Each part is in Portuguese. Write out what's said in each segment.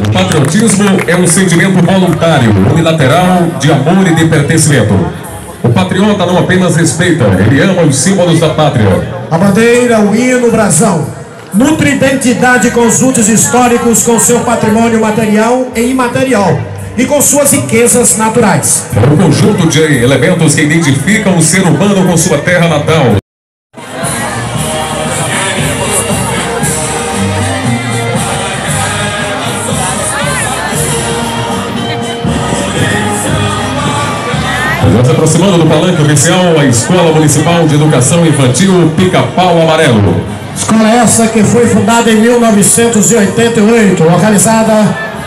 O patriotismo é um sentimento voluntário, unilateral, de amor e de pertencimento. O patriota não apenas respeita, ele ama os símbolos da pátria. A bandeira, o hino, o brasão. Nutre identidade com os úteis históricos, com seu patrimônio material e imaterial e com suas riquezas naturais. É um conjunto de elementos que identificam o ser humano com sua terra natal. Nós aproximando do palanque oficial a Escola Municipal de Educação Infantil Pica-Pau Amarelo. Escola essa que foi fundada em 1988, localizada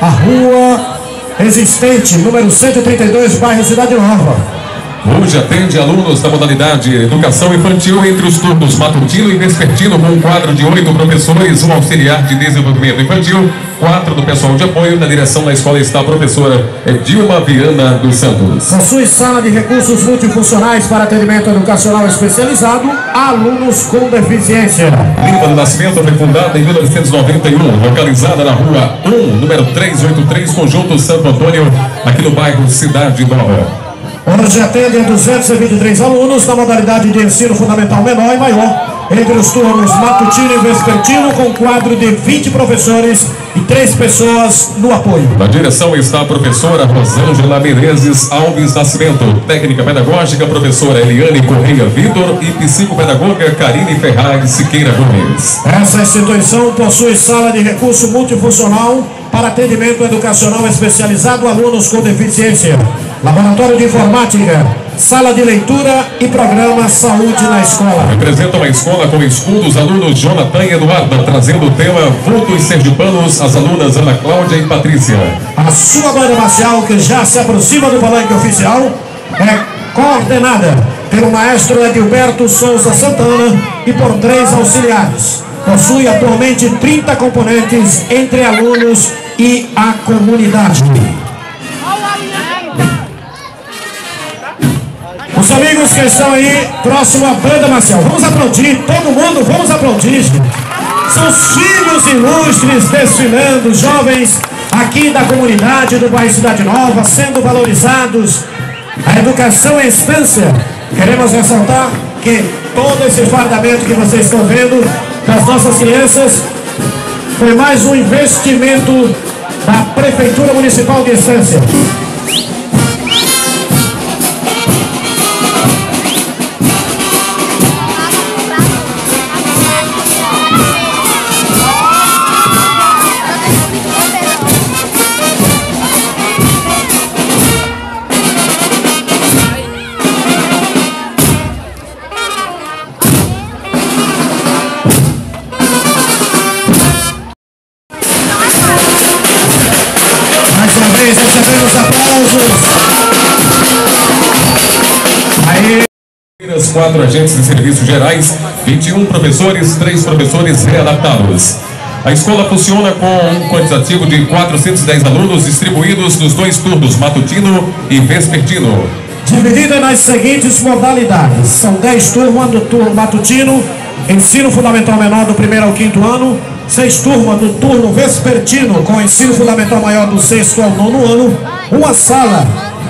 a rua existente, número 132, bairro Cidade Nova. Hoje atende alunos da modalidade Educação Infantil entre os turnos matutino e vespertino, com um quadro de oito professores, um auxiliar de desenvolvimento infantil, quatro do pessoal de apoio. Na direção da escola está a professora Dilma Viana dos Santos. Possui sala de recursos multifuncionais para atendimento educacional especializado alunos com deficiência. Limpa do Nascimento foi fundada em 1991, localizada na rua 1, número 383, Conjunto Santo Antônio, aqui no bairro Cidade Nova. Hoje atende 223 alunos na modalidade de ensino fundamental menor e maior, entre os turnos matutino e vespertino, com quadro de 20 professores e 3 pessoas no apoio. Na direção está a professora Rosângela Menezes Alves Nascimento, técnica pedagógica, professora Eliane Correia Vitor e psicopedagoga Karine Ferraz Siqueira Gomes. Essa instituição possui sala de recurso multifuncional para atendimento educacional especializado a alunos com deficiência Laboratório de Informática, Sala de Leitura e Programa Saúde na Escola. Representam a escola com escudos alunos Jonathan e Eduarda, trazendo o tema Vultos Sergipanos, as alunas Ana Cláudia e Patrícia. A sua banda marcial, que já se aproxima do palanque oficial, é coordenada pelo maestro Edilberto Souza Santana e por três auxiliares. Possui atualmente 30 componentes entre alunos e a comunidade. Os amigos que estão aí, próximo à banda marcial. Vamos aplaudir, todo mundo, vamos aplaudir. São os filhos ilustres desfilando, jovens aqui da comunidade do bairro Cidade Nova, sendo valorizados. A educação é instância. Queremos ressaltar que todo esse fardamento que vocês estão vendo das nossas crianças foi mais um investimento da Prefeitura Municipal de Estância. Quatro agentes de serviços gerais, 21 professores, três professores readaptados. A escola funciona com um quantitativo de 410 alunos distribuídos nos dois turnos, matutino e vespertino. Dividida nas seguintes modalidades. São 10 turmas do turno matutino, ensino fundamental menor do primeiro ao quinto ano, seis turmas do turno vespertino, com ensino fundamental maior do sexto ao nono ano, uma sala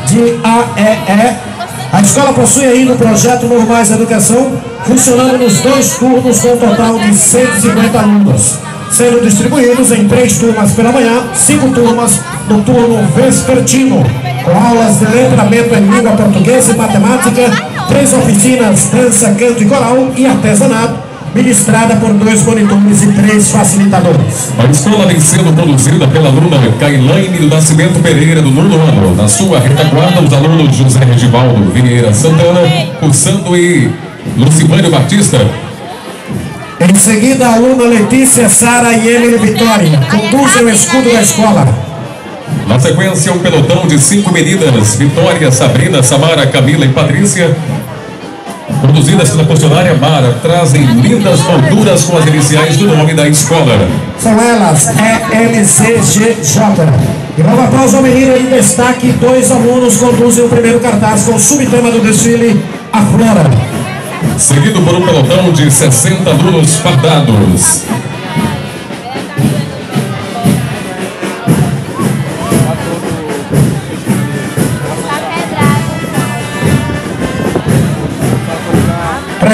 de AEE. A escola possui ainda o projeto Normais Educação, funcionando nos dois turnos com um total de 150 alunos, sendo distribuídos em três turmas pela manhã, cinco turmas no turno vespertino, com aulas de letramento em língua portuguesa e matemática, três oficinas, dança, canto e coral e artesanato, ministrada por dois monitores e três facilitadores. A escola vem sendo produzida pela aluna Cailane do Nascimento Pereira, do nono ano. Na sua retaguarda, os alunos José Regivaldo Vieira Santana, Cursando e Lucimânio Batista. Em seguida, a aluna Letícia Sara e Emily Vitória conduzem o escudo da escola. Na sequência, um pelotão de cinco meninas, Vitória, Sabrina, Samara, Camila e Patrícia, conduzidas pela funcionária Mara, trazem lindas molduras com as iniciais do nome da escola. São elas, ELCGJ. E vamos aplauso ao menino em destaque. Dois alunos conduzem o primeiro cartaz com o subtema do desfile, a Flora. Seguido por um pelotão de 60 alunos fardados.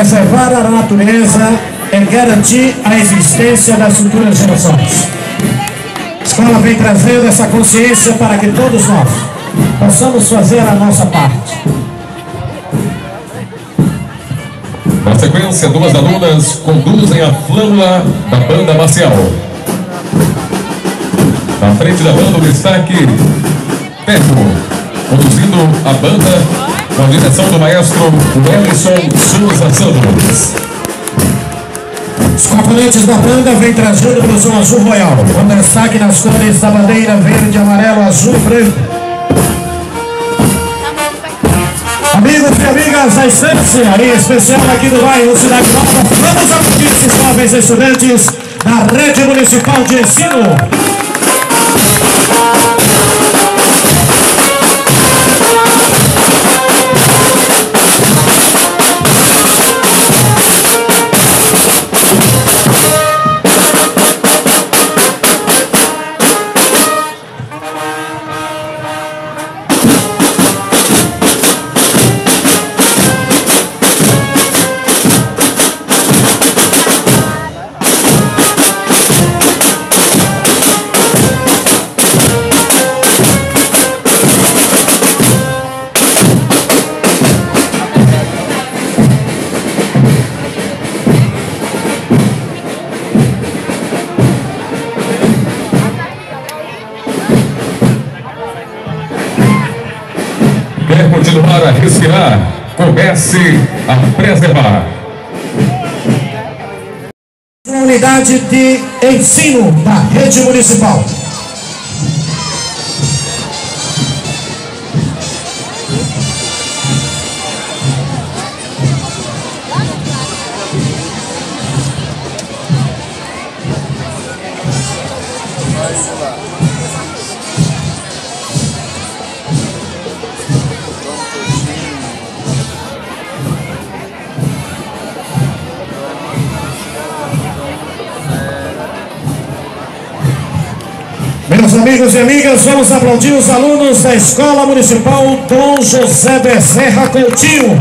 Preservar a natureza é garantir a existência das futuras gerações. A escola vem trazendo essa consciência para que todos nós possamos fazer a nossa parte. Na sequência, duas alunas conduzem a flâmula da banda marcial. Na frente da banda, o destaque Pedro, conduzindo a banda com a direção do maestro Wellington Souza Santos. Os componentes da banda vêm trazendo para o som azul royal, com destaque nas cores da bandeira verde, amarelo, azul branco. Amigos e amigas, a estância em especial aqui do bairro Cidade Nova, vamos aplaudir esses jovens estudantes da Rede Municipal de Ensino. Continuar a respirar, comece a preservar. Unidade de ensino da rede municipal. Amigos e amigas, vamos aplaudir os alunos da Escola Municipal Dom José Bezerra Coutinho.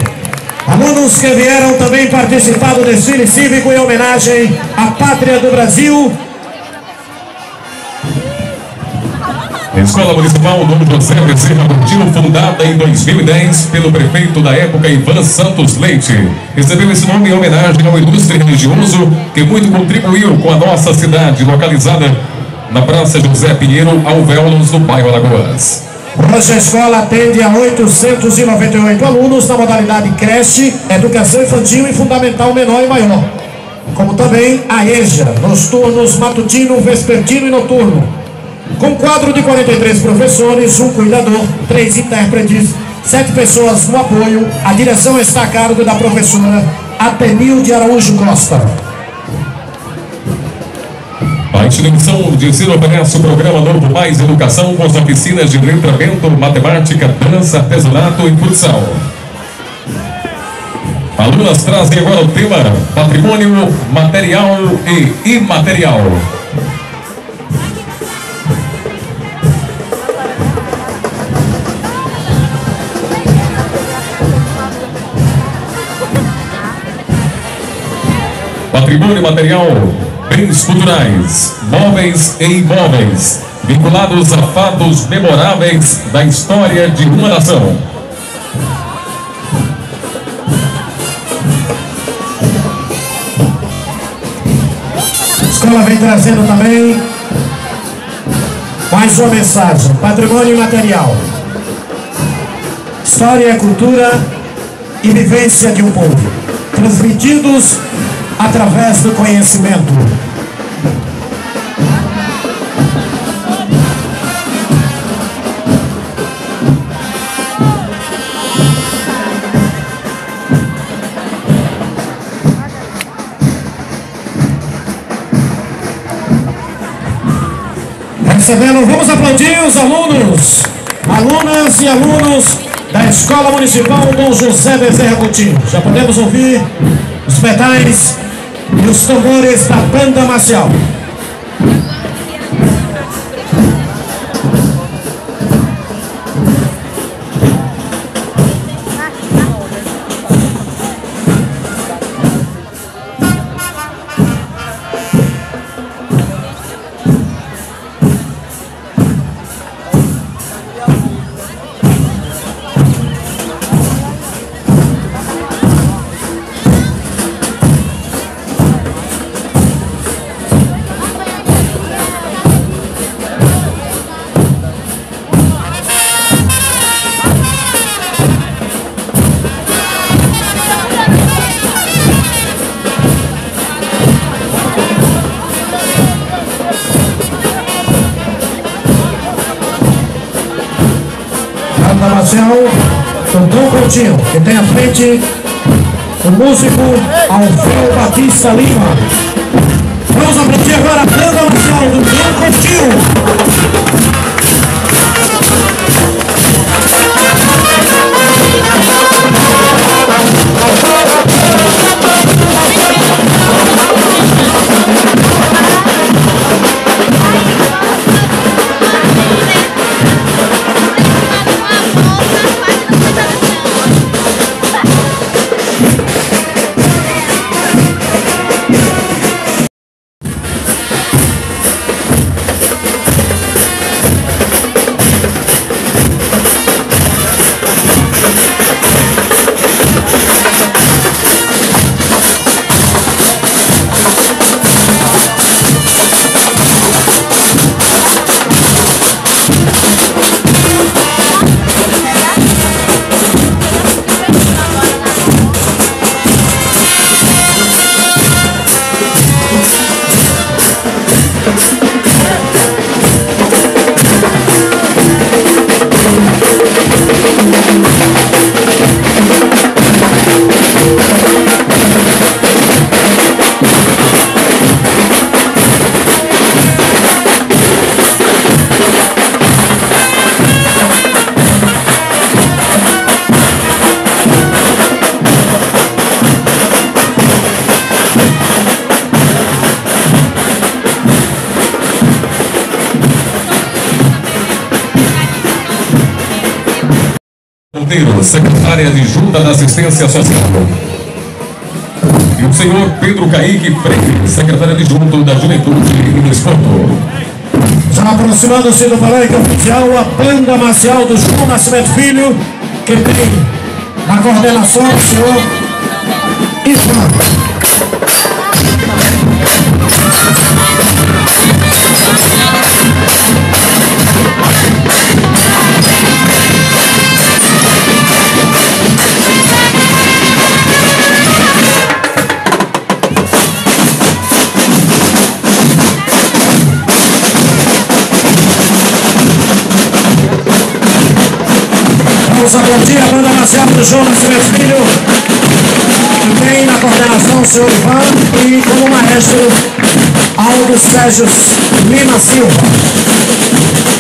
Alunos que vieram também participar do desfile cívico em homenagem à pátria do Brasil. Escola Municipal Dom José Bezerra Coutinho, fundada em 2010 pelo prefeito da época, Ivan Santos Leite. Recebeu esse nome em homenagem ao ilustre religioso que muito contribuiu com a nossa cidade, localizada na Praça José Pinheiro, Alvéolos, no bairro Alagoas. Hoje a escola atende a 898 alunos na modalidade creche, educação infantil e fundamental menor e maior. Como também a EJA, nos turnos matutino, vespertino e noturno. Com quadro de 43 professores, um cuidador, três intérpretes, sete pessoas no apoio, a direção está a cargo da professora Atenil de Araújo Costa. A instituição de ensino oferece o programa Novo Mais Educação com as oficinas de letramento, matemática, dança, artesanato e futsal. Alunas trazem agora o tema Patrimônio Material e Imaterial. Patrimônio Material bens culturais, móveis e imóveis, vinculados a fatos memoráveis da história de uma nação. A escola vem trazendo também mais uma mensagem: patrimônio material, história, cultura e vivência de um povo, transmitidos através do conhecimento. Recebendo, vamos aplaudir os alunos, alunas e alunos da Escola Municipal Dom José Bezerra Coutinho. Já podemos ouvir os pedais e os tambores da banda marcial. Marcial o Dom Coutinho, que tem à frente o músico Alfredo Batista Lima. Vamos aplaudir agora a banda marcial do Dom Coutinho. Monteiro, secretária da Assistência Social. E o senhor Pedro Caíque Freire, secretário adjunto da Juventude e Desporto. Já aproximando-se do palanque oficial, a banda marcial do João Nascimento Filho, que tem na coordenação o senhor Ismael. Vamos aplaudir a banda marcial do João Nascimento Filho. Tem na coordenação o senhor Ivan e como maestro Aldo Sérgio Lima Silva.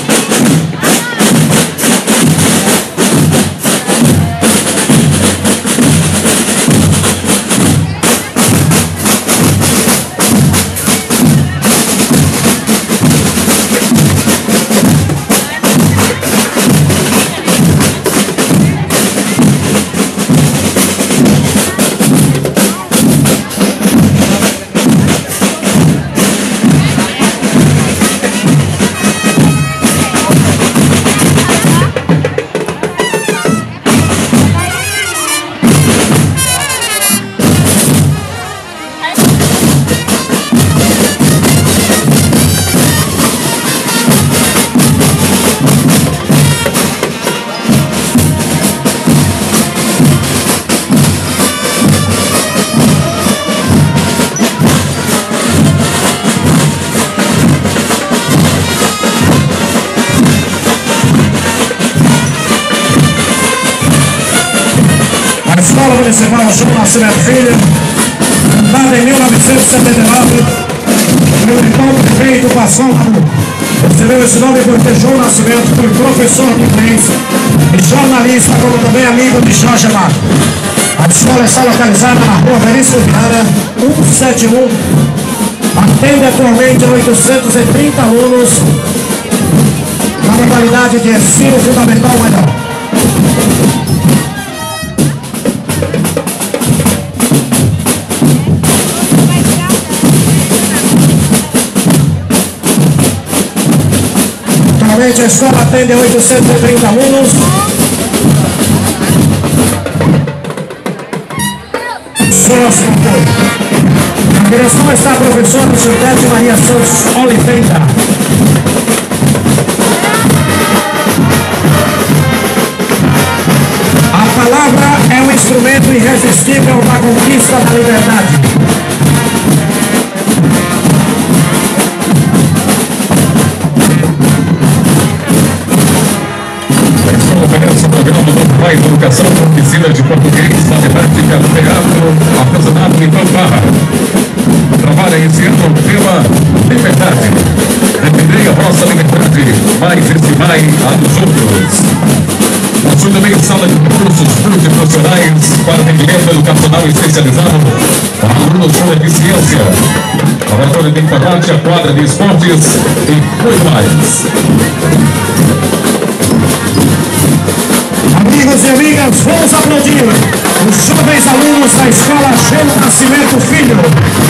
Municipal João Nascimento Filho, fundada em 1979, pelo então prefeito Raul. Recebeu esse nome porque João Nascimento foi professor de inglês e jornalista, como também amigo de Jorge Amado. A escola está localizada na rua Veríssimo Viana, 171. Atende atualmente 830 alunos na modalidade de ensino fundamental menor. Atualmente a escola atende 830 alunos. Apoio. Na direção está a professora Judete Maria Santos Oliveira. A palavra é um instrumento irresistível na conquista da liberdade. Comunicação com oficina de português, matemática, teatro, artesanato e fanfarra. Trabalha esse ano o tema Liberdade. Defendei a vossa liberdade, mais esse mais a dos outros. Possui também é sala de cursos multiprofissionais para atendimento educacional especializado para alunos com deficiência, laboratório de informática, quadra de esportes e muito mais. Amigos e amigas, vamos aplaudir os jovens alunos da Escola Gelo Nascimento Filho.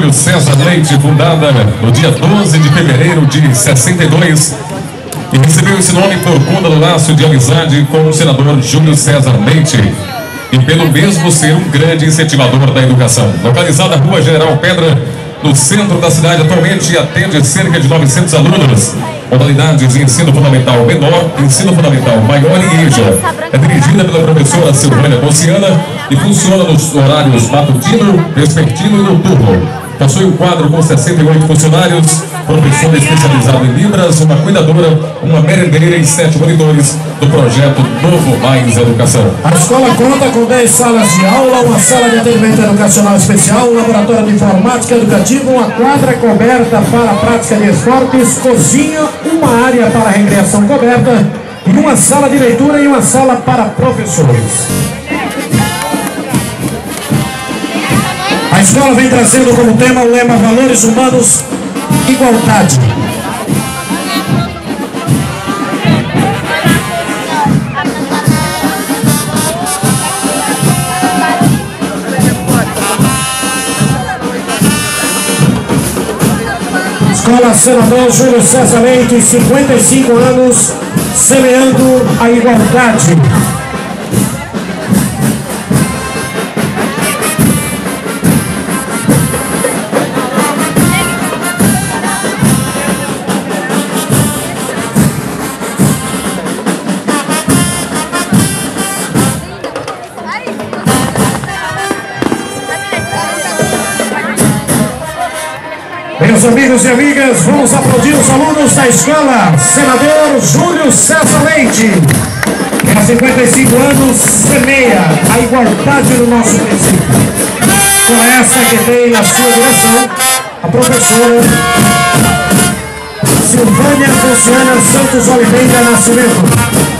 Júlio César Leite, fundada no dia 12 de fevereiro de 62, e recebeu esse nome por conta do laço de amizade com o senador Júlio César Leite, e pelo mesmo ser um grande incentivador da educação. Localizada na Rua General Pedra, no centro da cidade. Atualmente atende cerca de 900 alunos. Modalidades de ensino fundamental menor, ensino fundamental maior e EJA. É dirigida pela professora Silvânia Bociana e funciona nos horários matutino, vespertino e noturno. Possui um quadro com 68 funcionários, professora especializada em Libras, uma cuidadora, uma merendeira e sete monitores do projeto Novo Mais Educação. A escola conta com 10 salas de aula, uma sala de atendimento educacional especial, um laboratório de informática educativa, uma quadra coberta para a prática de esportes, cozinha, uma área para recreação coberta e uma sala de leitura e uma sala para professores. A escola vem trazendo como tema o lema Valores Humanos, Igualdade. Escola Senador Júlio César Leite, 55 anos, semeando a igualdade. Meus amigos e amigas, vamos aplaudir os alunos da escola Senador Júlio César Leite. que Há 55 anos semeia a igualdade no nosso município. Com essa que tem na sua direção a professora Silvânia Luciana Santos Oliveira Nascimento.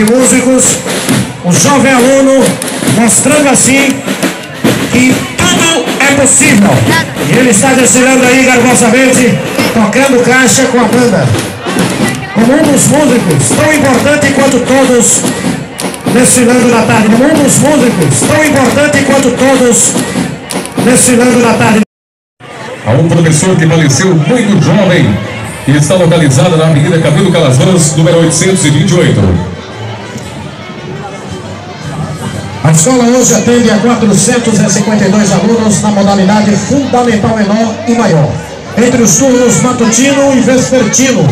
De músicos um jovem aluno mostrando assim que tudo é possível. E ele está desfilando aí garbosamente, tocando caixa com a banda. Como um dos músicos, tão importante quanto todos desfilando na tarde. Como um dos músicos, tão importante quanto todos desfilando na tarde. a um professor que faleceu muito jovem e está localizada na Avenida Camilo Calazans, número 828. A escola hoje atende a 452 alunos na modalidade fundamental menor e maior, entre os turnos matutino e vespertino.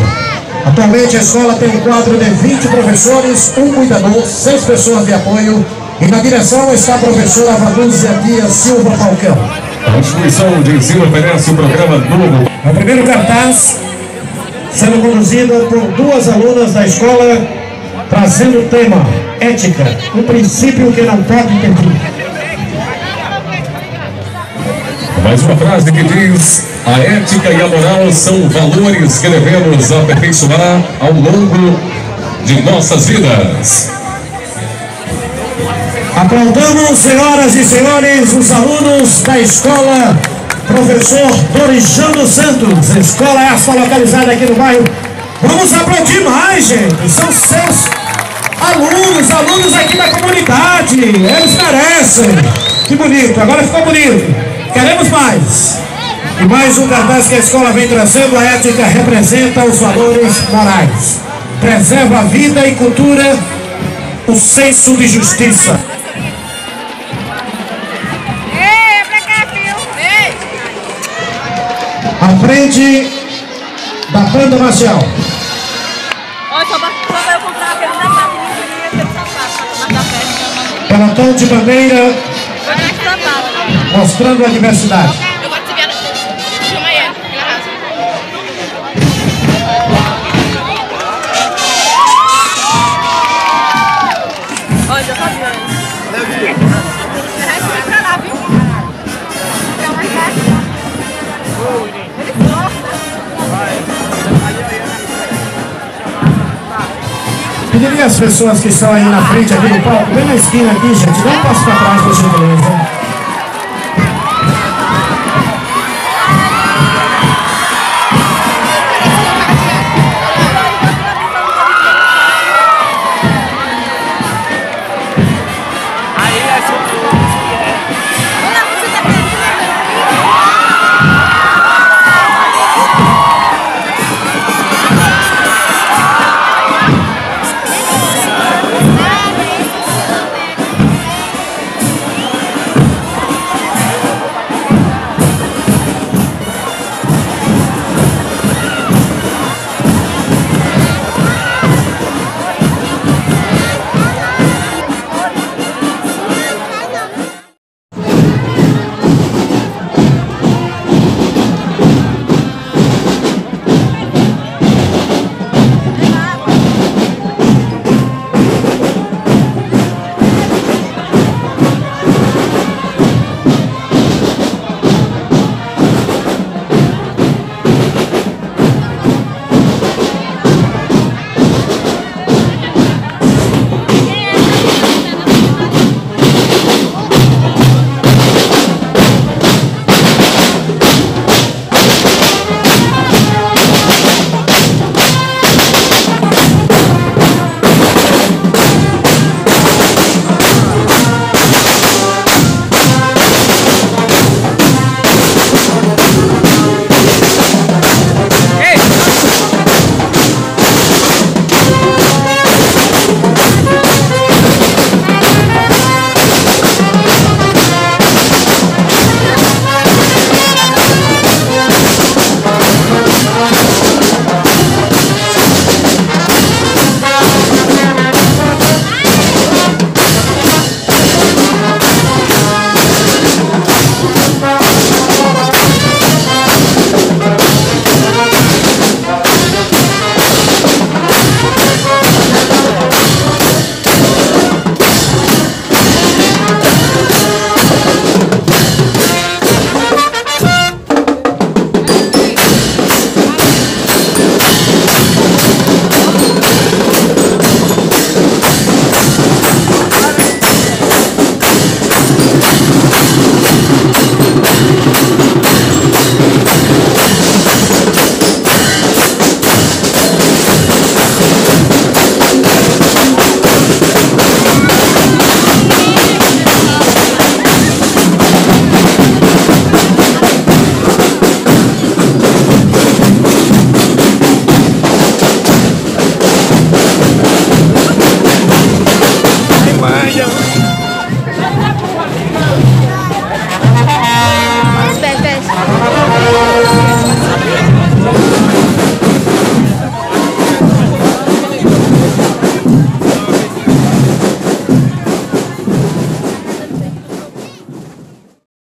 Atualmente a escola tem um quadro de 20 professores, um cuidador, seis pessoas de apoio e na direção está a professora Vanúzia Dias Silva Falcão. A instituição de ensino oferece o programa novo. O primeiro cartaz sendo conduzido por duas alunas da escola, trazendo o tema ética, um princípio que não pode fim. Mais uma frase que diz: a ética e a moral são valores que devemos aperfeiçoar ao longo de nossas vidas. Aplaudamos, senhoras e senhores, os alunos da escola Professor Dorijano Santos. A escola essa localizada aqui no bairro. Vamos aplaudir mais, gente. São seus alunos, alunos aqui da comunidade. Eles merecem. Que bonito, agora ficou bonito. Queremos mais. E mais um cartaz que a escola vem trazendo, a ética representa os valores morais. Preserva a vida e cultura, o senso de justiça. À frente da banda marcial. Pelotão de bandeira sapato. mostrando a diversidade. Pediria às pessoas que estão aí na frente aqui do palco, bem na esquina aqui, gente, não passo para trás, por gentileza.